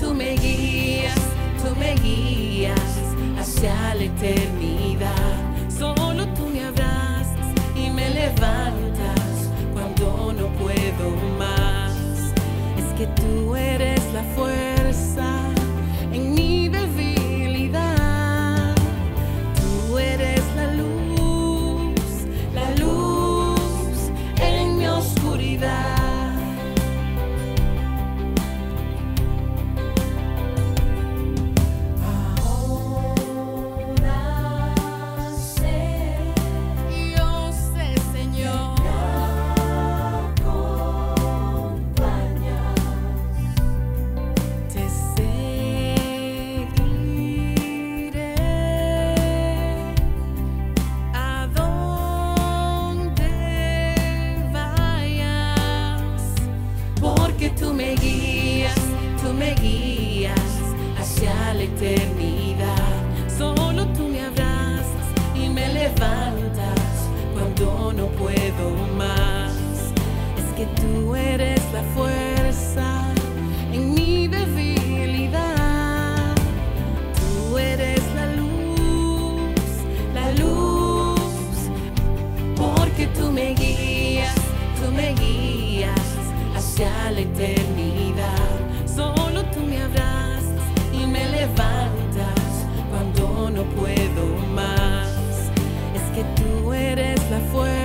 tú me guías, tú me guías hacia la eternidad. Solo tú me abrazas y me levantas cuando no puedo más. Es que tú eres la fuerza porque tú me guías, tú me guías hacia la eternidad. Solo tú me abrazas y me levantas cuando no puedo más. Es que tú eres la fuerza eres la fuerza.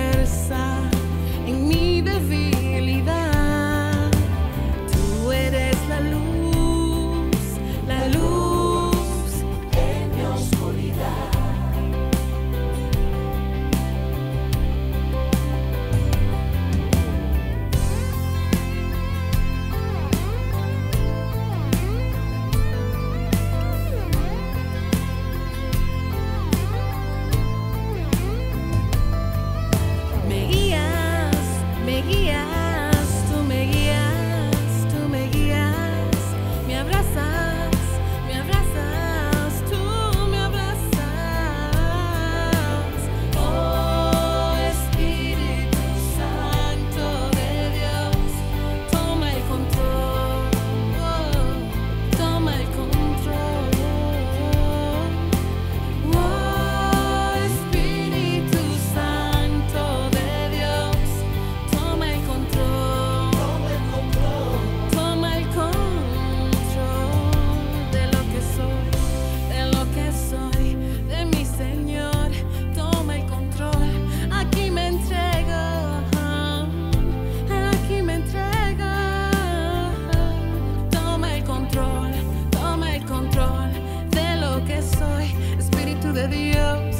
de Dios.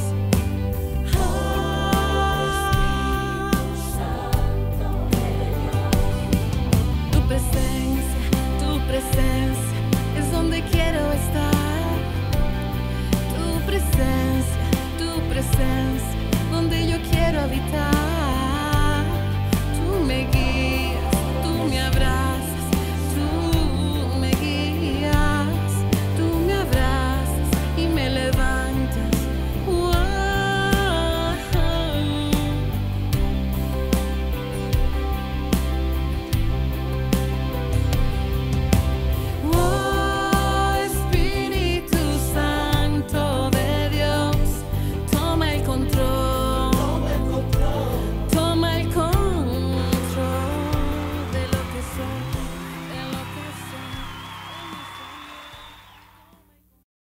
Tu presencia, tu presencia es donde quiero estar. Tu presencia, tu presencia, donde yo quiero habitar.